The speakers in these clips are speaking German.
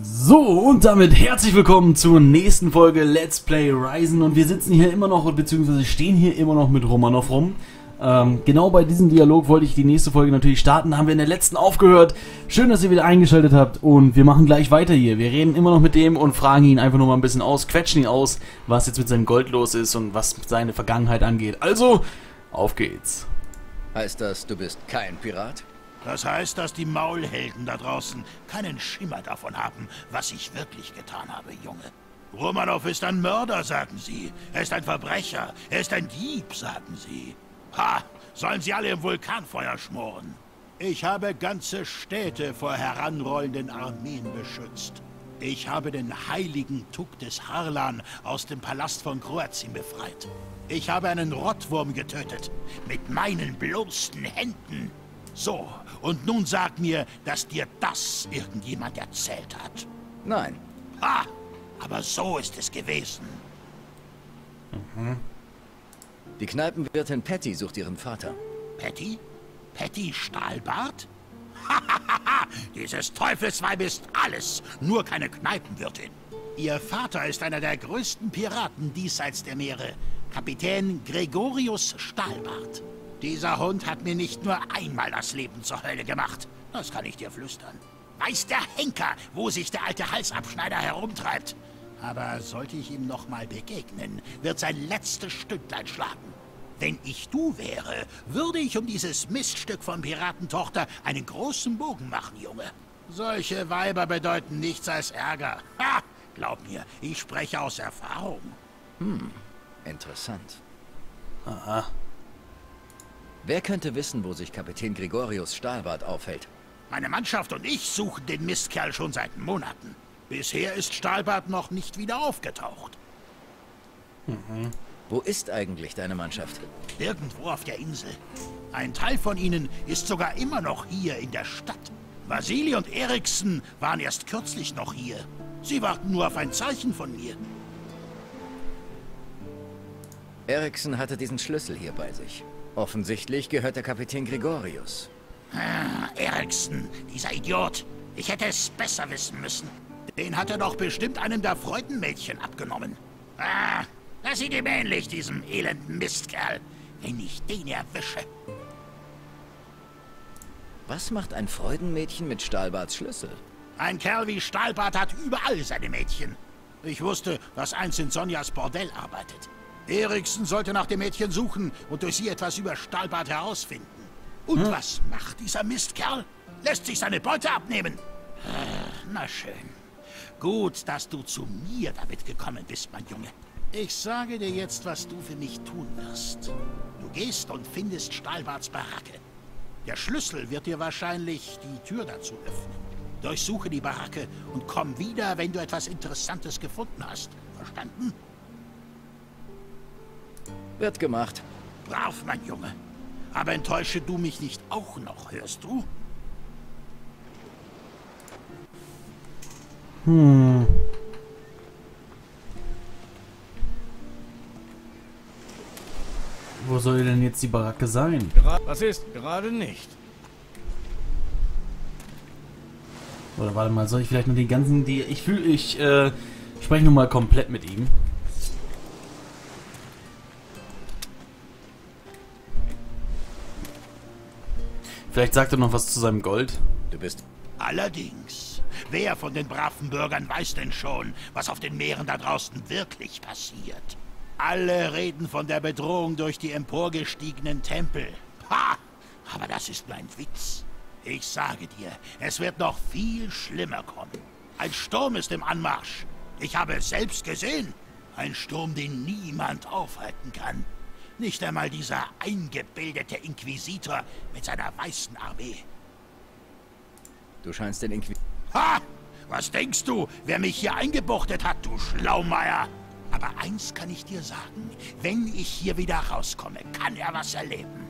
So, und damit herzlich willkommen zur nächsten Folge Let's Play Ryzen und wir sitzen hier immer noch, beziehungsweise stehen hier immer noch mit Romanov rum. Ähm, genau bei diesem Dialog wollte ich die nächste Folge natürlich starten, da haben wir in der letzten aufgehört. Schön, dass ihr wieder eingeschaltet habt und wir machen gleich weiter hier. Wir reden immer noch mit dem und fragen ihn einfach nur mal ein bisschen aus, quetschen ihn aus, was jetzt mit seinem Gold los ist und was seine Vergangenheit angeht. Also, auf geht's. Heißt das, du bist kein Pirat? Das heißt, dass die Maulhelden da draußen keinen Schimmer davon haben, was ich wirklich getan habe, Junge. Romanov ist ein Mörder, sagen sie. Er ist ein Verbrecher. Er ist ein Dieb, sagen sie. Ha! Sollen sie alle im Vulkanfeuer schmoren? Ich habe ganze Städte vor heranrollenden Armeen beschützt. Ich habe den heiligen Tuk des Harlan aus dem Palast von Kroatien befreit. Ich habe einen Rottwurm getötet. Mit meinen bloßen Händen. So, und nun sag mir, dass dir das irgendjemand erzählt hat. Nein. Ha! Aber so ist es gewesen. Mhm. Die Kneipenwirtin Patty sucht ihren Vater. Patty? Patty Stahlbart? Dieses Teufelsweib ist alles, nur keine Kneipenwirtin. Ihr Vater ist einer der größten Piraten diesseits der Meere, Kapitän Gregorius Stahlbart. Dieser Hund hat mir nicht nur einmal das Leben zur Hölle gemacht. Das kann ich dir flüstern. Weiß der Henker, wo sich der alte Halsabschneider herumtreibt. Aber sollte ich ihm noch mal begegnen, wird sein letztes Stündlein schlagen. Wenn ich du wäre, würde ich um dieses Miststück von Piratentochter einen großen Bogen machen, Junge. Solche Weiber bedeuten nichts als Ärger. Ha! Glaub mir, ich spreche aus Erfahrung. Hm, interessant. Aha. Wer könnte wissen, wo sich Kapitän Gregorius Stahlbart aufhält? Meine Mannschaft und ich suchen den Mistkerl schon seit Monaten. Bisher ist Stahlbart noch nicht wieder aufgetaucht. Mhm. Wo ist eigentlich deine Mannschaft? Irgendwo auf der Insel. Ein Teil von ihnen ist sogar immer noch hier in der Stadt. Vasili und Eriksen waren erst kürzlich noch hier. Sie warten nur auf ein Zeichen von mir. Eriksen hatte diesen Schlüssel hier bei sich. Offensichtlich gehört der Kapitän Gregorius. Ah, Eriksen, dieser Idiot. Ich hätte es besser wissen müssen. Den hat er doch bestimmt einem der Freudenmädchen abgenommen. Ah, das sieht ihm ähnlich, diesem elenden Mistkerl. Wenn ich den erwische. Was macht ein Freudenmädchen mit Stahlbarts Schlüssel? Ein Kerl wie Stahlbart hat überall seine Mädchen. Ich wusste, dass eins in Sonjas Bordell arbeitet. Eriksen sollte nach dem Mädchen suchen und durch sie etwas über Stahlbart herausfinden. Und hm? was macht dieser Mistkerl? Lässt sich seine Beute abnehmen. Na schön. Gut, dass du zu mir damit gekommen bist, mein Junge. Ich sage dir jetzt, was du für mich tun wirst. Du gehst und findest Stahlbarts Baracke. Der Schlüssel wird dir wahrscheinlich die Tür dazu öffnen. Durchsuche die Baracke und komm wieder, wenn du etwas Interessantes gefunden hast. Verstanden? Wird gemacht. Brav, mein Junge. Aber enttäusche du mich nicht auch noch, hörst du? Hm. Wo soll denn jetzt die Baracke sein? Was ist? Gerade nicht. Oder warte mal, soll ich vielleicht nur die ganzen, die ich fühle, ich äh, spreche nur mal komplett mit ihm. Vielleicht sagt er noch was zu seinem Gold. Du bist... Allerdings. Wer von den braven Bürgern weiß denn schon, was auf den Meeren da draußen wirklich passiert? Alle reden von der Bedrohung durch die emporgestiegenen Tempel. Ha! Aber das ist mein Witz. Ich sage dir, es wird noch viel schlimmer kommen. Ein Sturm ist im Anmarsch. Ich habe es selbst gesehen. Ein Sturm, den niemand aufhalten kann. Nicht einmal dieser eingebildete Inquisitor mit seiner weißen Armee. Du scheinst den Inquisitor... Ha! Was denkst du, wer mich hier eingebuchtet hat, du Schlaumeier? Aber eins kann ich dir sagen. Wenn ich hier wieder rauskomme, kann er was erleben.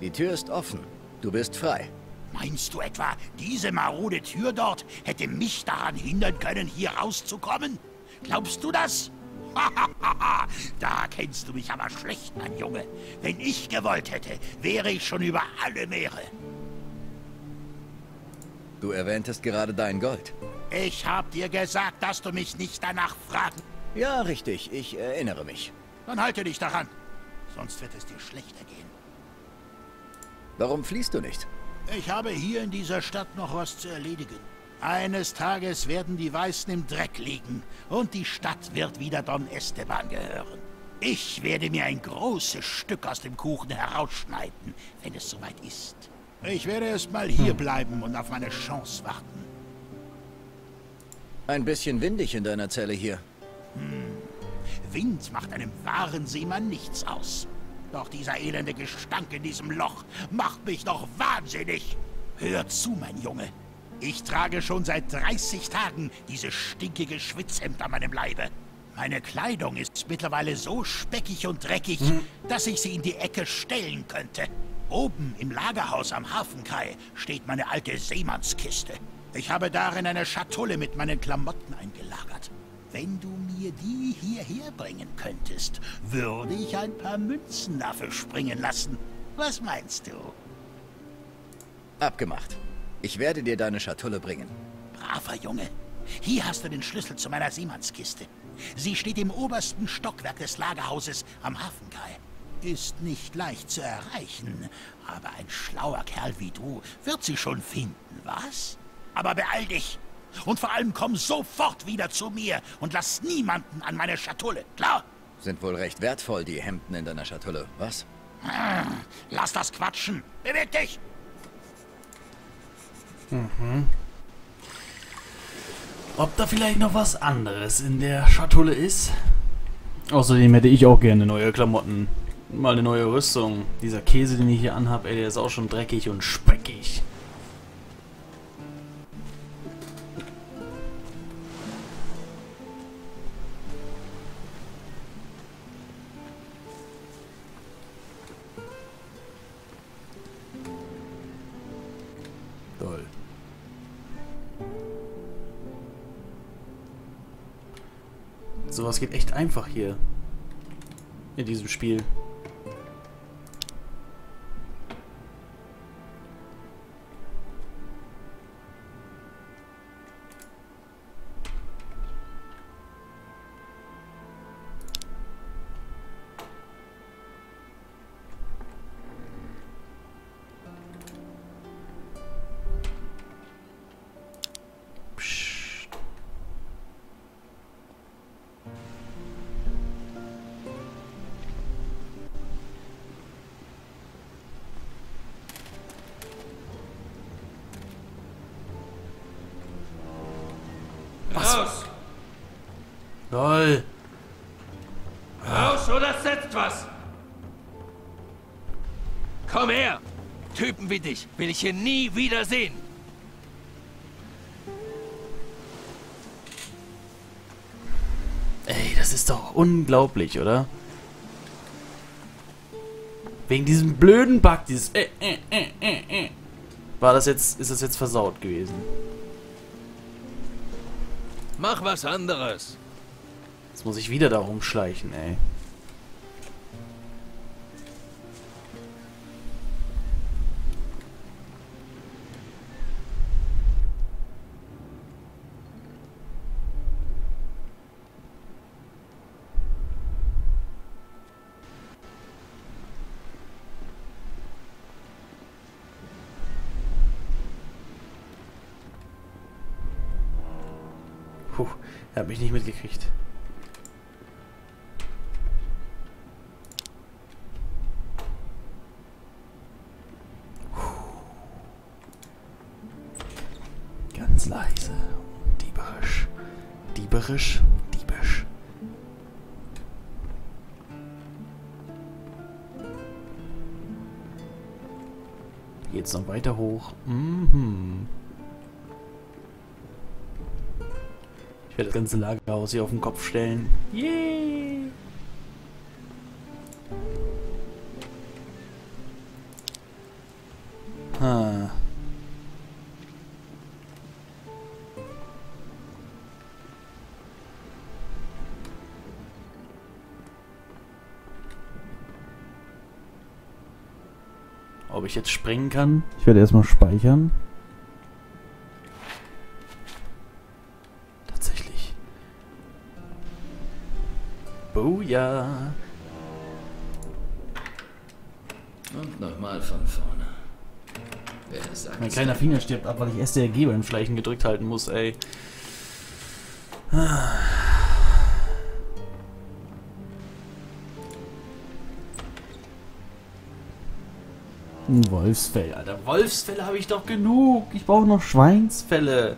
Die Tür ist offen. Du bist frei. Meinst du etwa, diese marode Tür dort hätte mich daran hindern können, hier rauszukommen? Glaubst du das? da kennst du mich aber schlecht, mein Junge. Wenn ich gewollt hätte, wäre ich schon über alle Meere. Du erwähntest gerade dein Gold. Ich hab dir gesagt, dass du mich nicht danach fragen. Ja, richtig. Ich erinnere mich. Dann halte dich daran. Sonst wird es dir schlechter gehen. Warum fliehst du nicht? Ich habe hier in dieser Stadt noch was zu erledigen. Eines Tages werden die Weißen im Dreck liegen und die Stadt wird wieder Don Esteban gehören. Ich werde mir ein großes Stück aus dem Kuchen herausschneiden, wenn es soweit ist. Ich werde erst mal hier bleiben und auf meine Chance warten. Ein bisschen windig in deiner Zelle hier. Wind macht einem wahren Seemann nichts aus. Doch dieser elende Gestank in diesem Loch macht mich doch wahnsinnig. Hör zu, mein Junge. Ich trage schon seit 30 Tagen dieses stinkige Schwitzhemd an meinem Leibe. Meine Kleidung ist mittlerweile so speckig und dreckig, dass ich sie in die Ecke stellen könnte. Oben im Lagerhaus am Hafenkai steht meine alte Seemannskiste. Ich habe darin eine Schatulle mit meinen Klamotten eingelagert. Wenn du mir die hierher bringen könntest, würde ich ein paar Münzen dafür springen lassen. Was meinst du? Abgemacht. Ich werde dir deine Schatulle bringen. Braver Junge. Hier hast du den Schlüssel zu meiner Seemannskiste. Sie steht im obersten Stockwerk des Lagerhauses am Hafenkai. Ist nicht leicht zu erreichen, aber ein schlauer Kerl wie du wird sie schon finden, was? Aber beeil dich! Und vor allem komm sofort wieder zu mir und lass niemanden an meine Schatulle, klar? Sind wohl recht wertvoll, die Hemden in deiner Schatulle, was? Hm, Lass das quatschen! Beweg dich! Ob da vielleicht noch was anderes in der Schatulle ist? Außerdem hätte ich auch gerne neue Klamotten. Mal eine neue Rüstung. Dieser Käse, den ich hier anhab, ey, der ist auch schon dreckig und speckig. Geht echt einfach hier. In diesem Spiel. Lol. Raus oder setzt was! Komm her! Typen wie dich will ich hier nie wieder sehen. Ey, das ist doch unglaublich, oder? Wegen diesem blöden Bug, dieses äh, äh, äh, äh, äh. War das jetzt, ist das jetzt versaut gewesen? Mach was anderes. Jetzt muss ich wieder da rumschleichen, ey. Puh, er hat mich nicht mitgekriegt. Leise. Dieberisch. Dieberisch. Diebisch. Jetzt noch weiter hoch. Mhm. Ich werde das ganze Lagerhaus hier auf den Kopf stellen. Yay! ich jetzt springen kann. Ich werde erstmal speichern. Tatsächlich. Booyah. Und nochmal von vorne. Wer sagt mein kleiner Finger stirbt ab, weil ich SDRG beim Schleichen gedrückt halten muss, ey. Ah. Ein Wolfsfell, Alter. Wolfsfälle habe ich doch genug. Ich brauche noch Schweinsfälle.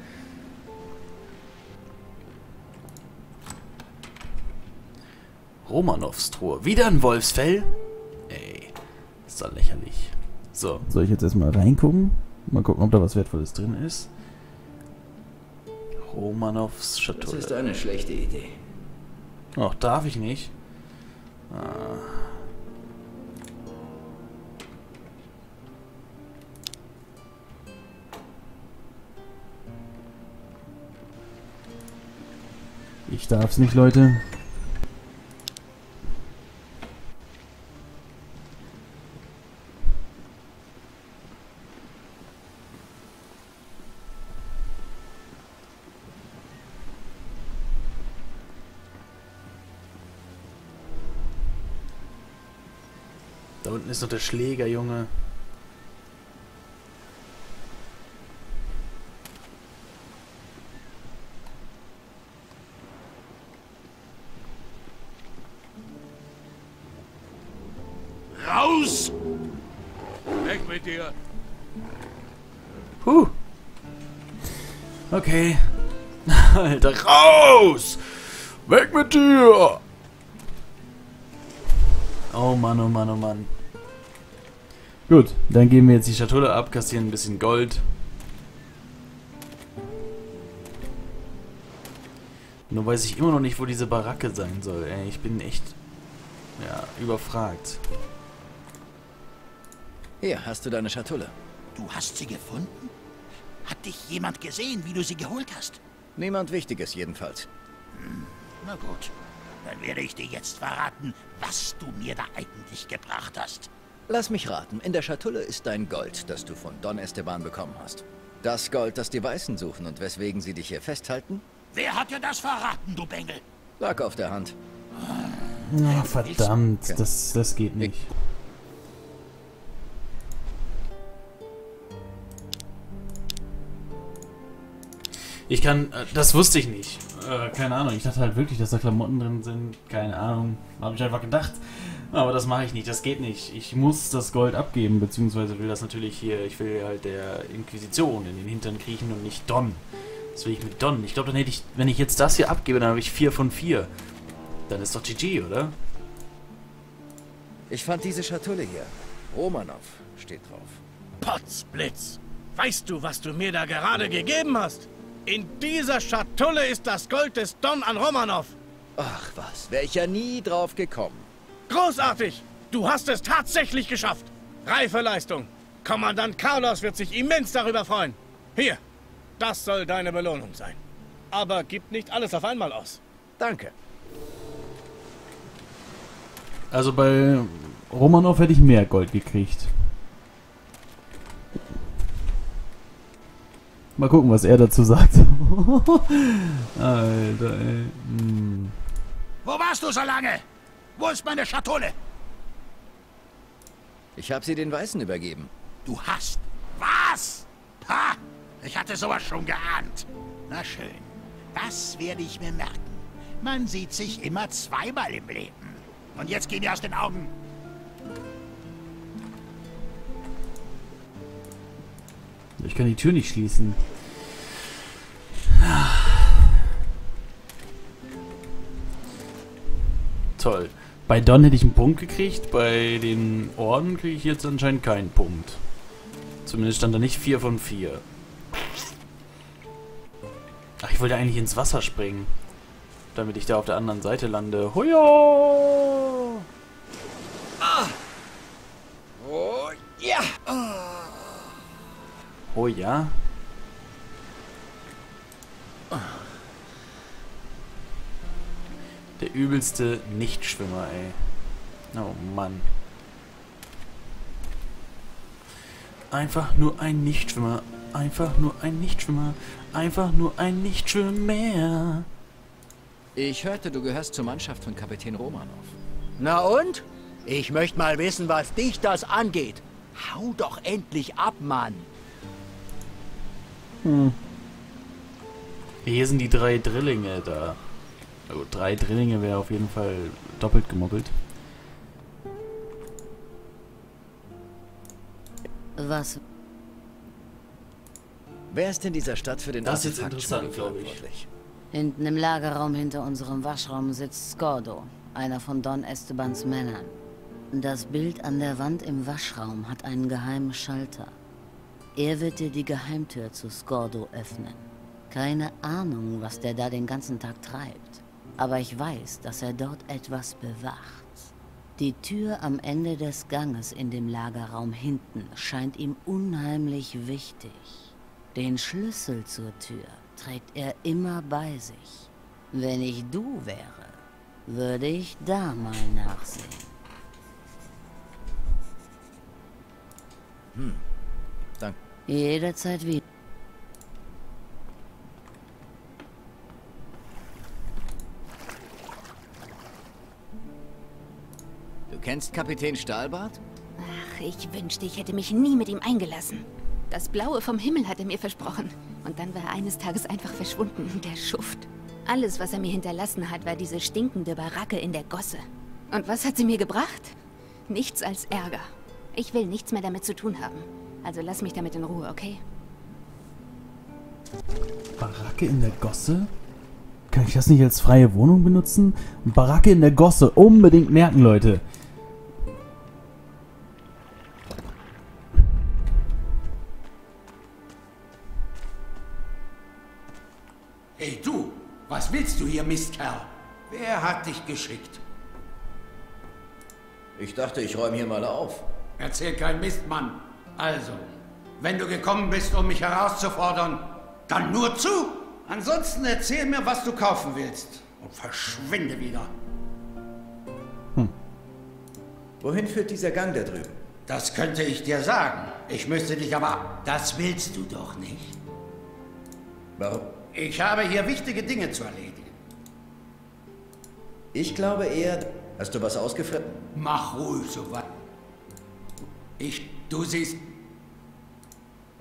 Romanovs Truhe. Wieder ein Wolfsfell? Ey, ist doch lächerlich. So, soll ich jetzt erstmal reingucken? Mal gucken, ob da was Wertvolles drin ist. Romanovs Das Schatulle. ist eine schlechte Idee. Ach, darf ich nicht. Ah. Ich darf's nicht, Leute. Da unten ist noch der Schläger, Junge. Raus! Weg mit dir. Huh. Okay. Alter, raus! Weg mit dir! Oh Mann, oh Mann, oh Mann. Gut, dann geben wir jetzt die Schatulle ab, kassieren ein bisschen Gold. Nur weiß ich immer noch nicht, wo diese Baracke sein soll. Ey, ich bin echt ja, überfragt. Hier, hast du deine Schatulle. Du hast sie gefunden? Hat dich jemand gesehen, wie du sie geholt hast? Niemand Wichtiges jedenfalls. Na gut, dann werde ich dir jetzt verraten, was du mir da eigentlich gebracht hast. Lass mich raten, in der Schatulle ist dein Gold, das du von Don Esteban bekommen hast. Das Gold, das die Weißen suchen und weswegen sie dich hier festhalten? Wer hat dir das verraten, du Bengel? Lag auf der Hand. Na, verdammt, das, das geht nicht. Ich kann, äh, das wusste ich nicht. Äh, keine Ahnung, ich dachte halt wirklich, dass da Klamotten drin sind. Keine Ahnung, habe ich einfach gedacht. Aber das mache ich nicht, das geht nicht. Ich muss das Gold abgeben, beziehungsweise will das natürlich hier, ich will halt der Inquisition in den Hintern kriechen und nicht Don. Das will ich mit Don. Ich glaube, dann hätte ich, wenn ich jetzt das hier abgebe, dann habe ich 4 von 4. Dann ist doch GG, oder? Ich fand diese Schatulle hier. Romanov steht drauf. Potzblitz! Weißt du, was du mir da gerade gegeben hast? In dieser Schatulle ist das Gold des Don an Romanov. Ach was, wäre ich ja nie drauf gekommen. Großartig! Du hast es tatsächlich geschafft. Reife Leistung. Kommandant Carlos wird sich immens darüber freuen. Hier, das soll deine Belohnung sein. Aber gib nicht alles auf einmal aus. Danke. Also bei Romanov hätte ich mehr Gold gekriegt. Mal gucken, was er dazu sagt. Alter, ey. Hm. Wo warst du so lange? Wo ist meine Schatulle? Ich habe sie den Weißen übergeben. Du hast. Was? Ha! Ich hatte sowas schon geahnt. Na schön. Das werde ich mir merken. Man sieht sich immer zweimal im Leben. Und jetzt geh mir aus den Augen. Ich kann die Tür nicht schließen. Toll. Bei Don hätte ich einen Punkt gekriegt, bei den Orden kriege ich jetzt anscheinend keinen Punkt. Zumindest stand da nicht 4 von 4. Ach, ich wollte eigentlich ins Wasser springen. Damit ich da auf der anderen Seite lande. Hoja! Ja? Der übelste Nichtschwimmer, ey. Oh Mann. Einfach nur ein Nichtschwimmer. Einfach nur ein Nichtschwimmer. Einfach nur ein Nichtschwimmer. Ich hörte, du gehörst zur Mannschaft von Kapitän Romanov. Na und? Ich möchte mal wissen, was dich das angeht. Hau doch endlich ab, Mann. Hier sind die drei Drillinge da. Gut, drei Drillinge wäre auf jeden Fall doppelt gemoppelt. Was? Wer ist in dieser Stadt für den Das ist interessant, glaub ich. Hinten im Lagerraum hinter unserem Waschraum sitzt Scordo, einer von Don Estebans Männern. Das Bild an der Wand im Waschraum hat einen geheimen Schalter. Er wird dir die Geheimtür zu Scordo öffnen. Keine Ahnung, was der da den ganzen Tag treibt. Aber ich weiß, dass er dort etwas bewacht. Die Tür am Ende des Ganges in dem Lagerraum hinten scheint ihm unheimlich wichtig. Den Schlüssel zur Tür trägt er immer bei sich. Wenn ich du wäre, würde ich da mal nachsehen. Danke. Jederzeit wieder. Du kennst Kapitän Stahlbart? Ach, ich wünschte, ich hätte mich nie mit ihm eingelassen. Das Blaue vom Himmel hat er mir versprochen. Und dann war er eines Tages einfach verschwunden, der Schuft. Alles, was er mir hinterlassen hat, war diese stinkende Baracke in der Gosse. Und was hat sie mir gebracht? Nichts als Ärger. Ich will nichts mehr damit zu tun haben. Also lass mich damit in Ruhe, okay? Baracke in der Gosse? Kann ich das nicht als freie Wohnung benutzen? Baracke in der Gosse, unbedingt merken, Leute. Hey du, was willst du hier, Mistkerl? Wer hat dich geschickt? Ich dachte, ich räume hier mal auf. Erzähl kein Mist, Mann. Also, wenn du gekommen bist, um mich herauszufordern, dann nur zu. Ansonsten erzähl mir, was du kaufen willst. Und verschwinde wieder. Wohin führt dieser Gang da drüben? Das könnte ich dir sagen. Ich müsste dich aber... Das willst du doch nicht. Warum? Ich habe hier wichtige Dinge zu erledigen. Ich glaube eher... Hast du was ausgefressen? Mach ruhig so weit. Ich... Du siehst...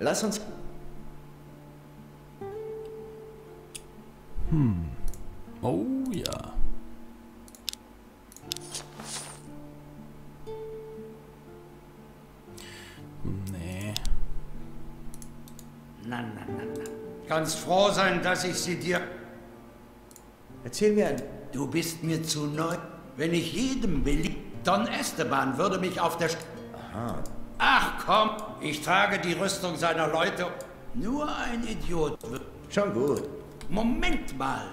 Lass uns... Oh ja. Nee. Na, na, na, na. Kannst froh sein, dass ich sie dir... Erzähl mir ein... Du bist mir zu neu. Wenn ich jedem beliebt... Don Esteban würde mich auf der... St Ach komm, ich trage die Rüstung seiner Leute. Nur ein Idiot wird... Schon gut. Moment mal.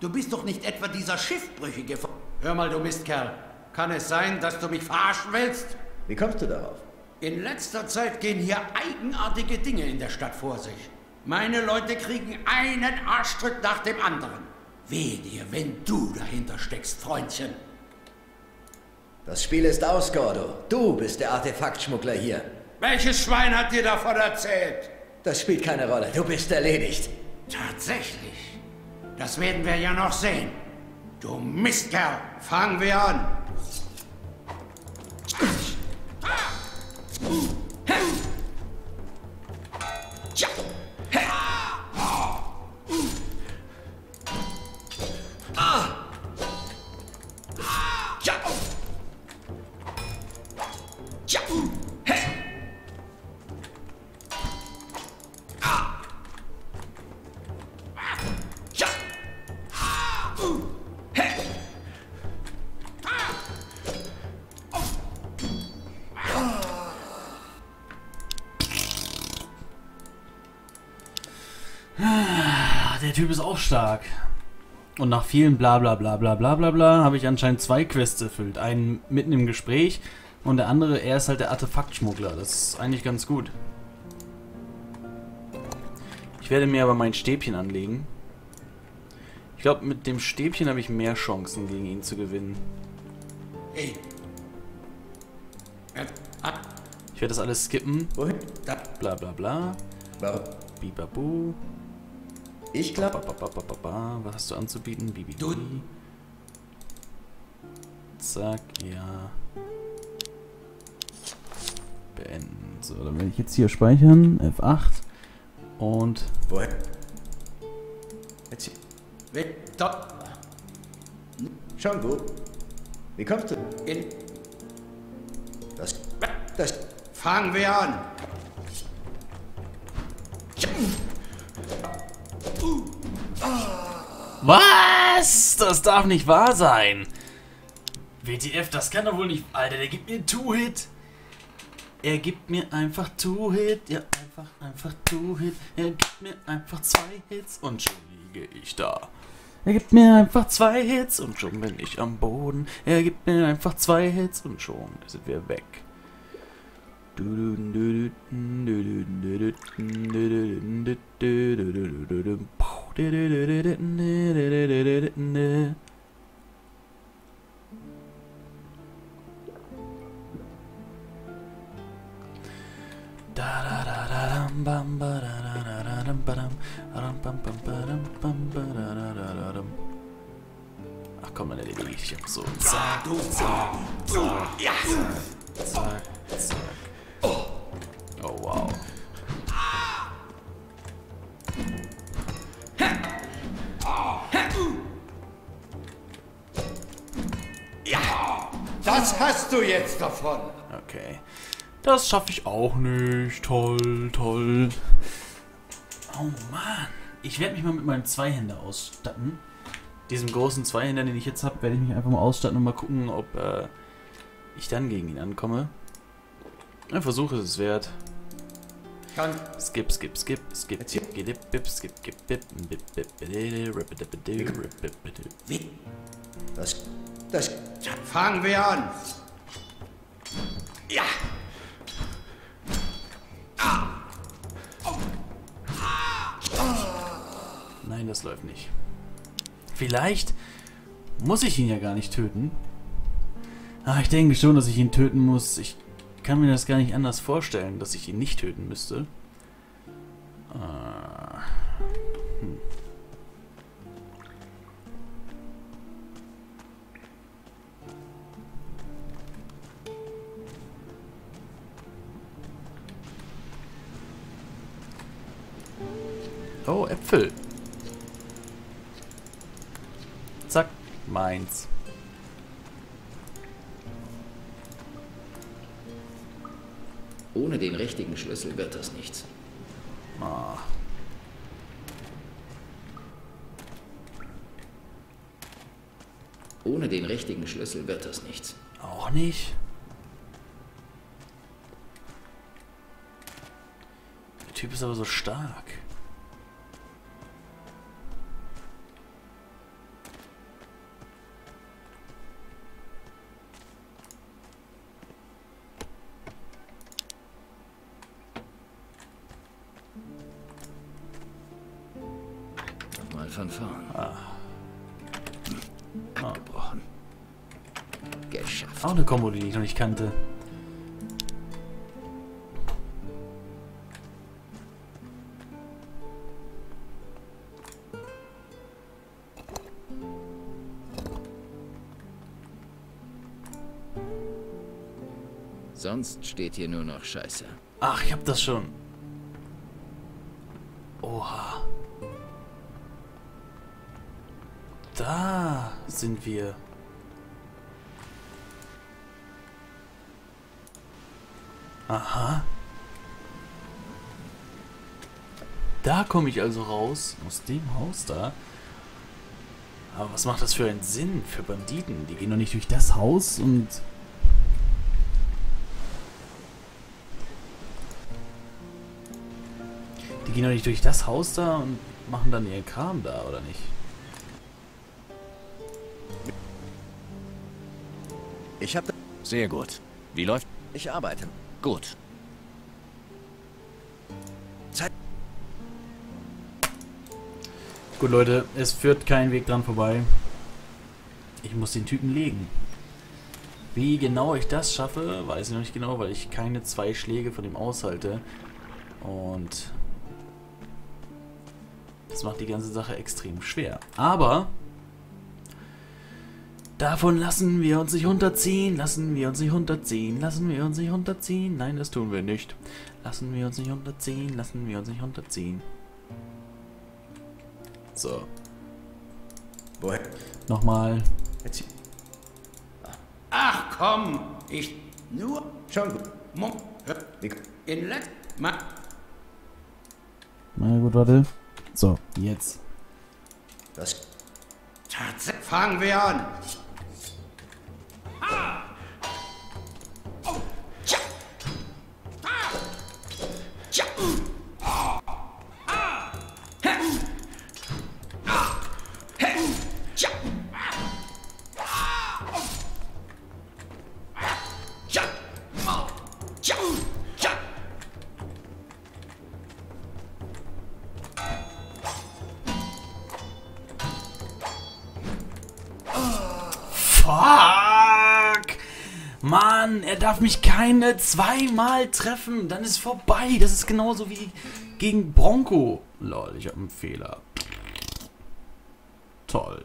Du bist doch nicht etwa dieser Schiffbrüchige... von- Hör mal, du Mistkerl. Kann es sein, dass du mich verarschen willst? Wie kommst du darauf? In letzter Zeit gehen hier eigenartige Dinge in der Stadt vor sich. Meine Leute kriegen einen Arschtritt nach dem anderen. Wehe dir, wenn du dahinter steckst, Freundchen. Das Spiel ist aus, Gordo. Du bist der Artefaktschmuggler hier. Welches Schwein hat dir davon erzählt? Das spielt keine Rolle. Du bist erledigt. Tatsächlich. Das werden wir ja noch sehen. Du Mistkerl, fangen wir an. Ah, Der Typ ist auch stark. Und nach vielen bla bla bla bla bla bla bla habe ich anscheinend zwei Quests erfüllt. Einen mitten im Gespräch und der andere, er ist halt der Artefaktschmuggler. Das ist eigentlich ganz gut. Ich werde mir aber mein Stäbchen anlegen. Ich glaube, mit dem Stäbchen habe ich mehr Chancen, gegen ihn zu gewinnen. Hey. Ich werde das alles skippen. Bla bla bla. Bibabu. Ich glaube. Was hast du anzubieten? Bibi. Du. Zack, ja. Beenden. So, dann werde ich jetzt hier speichern. F8. Und. Woher? Jetzt hier. Weg. Da. Schon gut. Wie kommst du in. Das. Das. Fangen wir an. Das darf nicht wahr sein. WTF, das kann doch wohl nicht... Alter, der gibt mir Two-Hit. Er gibt mir einfach Two-Hit. Ja, einfach, einfach Two-Hit. Er gibt mir einfach zwei Hits und schon liege ich da. Er gibt mir einfach zwei Hits und schon bin ich am Boden. Er gibt mir einfach zwei Hits und schon sind wir weg. Ach komm, dann erledige ich dich so. Zack, zack, zack, zack, jetzt davon. Okay. Das schaffe ich auch nicht. Toll, toll. Oh Mann. Ich werde mich mal mit meinem Zweihänder ausstatten. Diesem großen Zweihänder, den ich jetzt habe, werde ich mich einfach mal ausstatten und mal gucken, ob äh, ich dann gegen ihn ankomme. Ein Versuch ist es wert. Kann. Skip, skip, skip, skip, skip, skip, skip, skip, skip, bip, bip, bip, bip, bip, bip, Wie? Das. Das. Fangen wir an. Ja. Nein, das läuft nicht. Vielleicht muss ich ihn ja gar nicht töten. Ah, ich denke schon, dass ich ihn töten muss. Ich kann mir das gar nicht anders vorstellen, dass ich ihn nicht töten müsste. Ah. Oh, Äpfel. Zack, meins. Ohne den richtigen Schlüssel wird das nichts. Ah. Ohne den richtigen Schlüssel wird das nichts. Auch nicht. Der Typ ist aber so stark. Von vorn. Ah. Abgebrochen. Geschafft. Auch eine Kombo, die ich noch nicht kannte. Sonst steht hier nur noch Scheiße. Ach, ich hab das schon. Oha. Da sind wir. Aha. Da komme ich also raus, aus dem Haus da. Aber was macht das für einen Sinn für Banditen? Die gehen doch nicht durch das Haus und... Die gehen doch nicht durch das Haus da und machen dann ihren Kram da, oder nicht? Ich hab... Sehr gut. Wie läuft? Ich arbeite. Gut. Zeit. Gut, Leute, es führt kein Weg dran vorbei. Ich muss den Typen legen. Wie genau ich das schaffe, weiß ich noch nicht genau, weil ich keine zwei Schläge von ihm aushalte. Und Das macht die ganze Sache extrem schwer. Aber davon lassen wir uns nicht runterziehen, lassen wir uns nicht runterziehen, lassen wir uns nicht runterziehen. Nein, das tun wir nicht. Lassen wir uns nicht runterziehen, lassen wir uns nicht runterziehen. So. Woher? Nochmal. Jetzt- Ach komm, ich Nur? Schon in Ma Na gut, warte. So, jetzt. Das. Tatsächlich fangen wir an. Fuck! Mann, er darf mich keine zweimal treffen. Dann ist vorbei. Das ist genauso wie gegen Bronco. Lol, ich habe einen Fehler. Toll.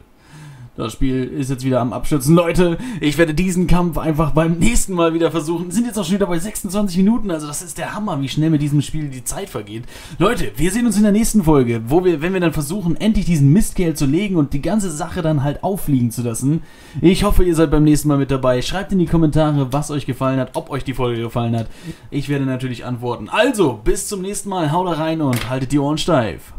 Das Spiel ist jetzt wieder am Abstürzen. Leute, ich werde diesen Kampf einfach beim nächsten Mal wieder versuchen. Sind jetzt auch schon wieder bei 26 Minuten. Also das ist der Hammer, wie schnell mit diesem Spiel die Zeit vergeht. Leute, wir sehen uns in der nächsten Folge, wo wir, wenn wir dann versuchen, endlich diesen Mistkerl zu legen und die ganze Sache dann halt auffliegen zu lassen. Ich hoffe, ihr seid beim nächsten Mal mit dabei. Schreibt in die Kommentare, was euch gefallen hat, ob euch die Folge gefallen hat. Ich werde natürlich antworten. Also, bis zum nächsten Mal. Haut rein und haltet die Ohren steif.